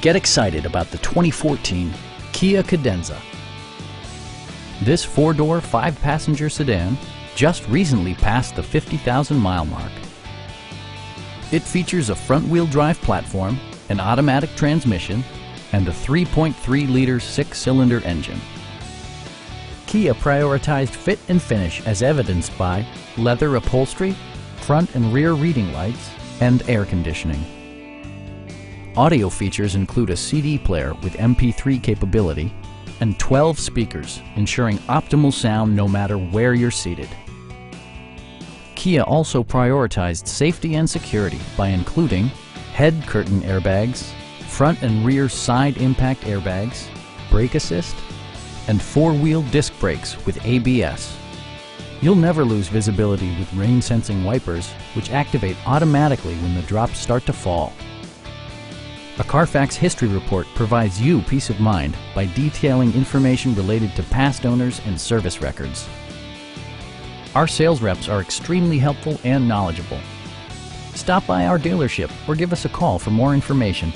Get excited about the 2014 Kia Cadenza. This four-door, five-passenger sedan just recently passed the 50,000 mile mark. It features a front-wheel drive platform, an automatic transmission, and a 3.3-liter six-cylinder engine. Kia prioritized fit and finish as evidenced by leather upholstery, front and rear reading lights, and air conditioning. Audio features include a CD player with MP3 capability and 12 speakers, ensuring optimal sound no matter where you're seated. Kia also prioritized safety and security by including head curtain airbags, front and rear side impact airbags, brake assist, and four-wheel disc brakes with ABS. You'll never lose visibility with rain-sensing wipers, which activate automatically when the drops start to fall. A Carfax history report provides you peace of mind by detailing information related to past owners and service records. Our sales reps are extremely helpful and knowledgeable. Stop by our dealership or give us a call for more information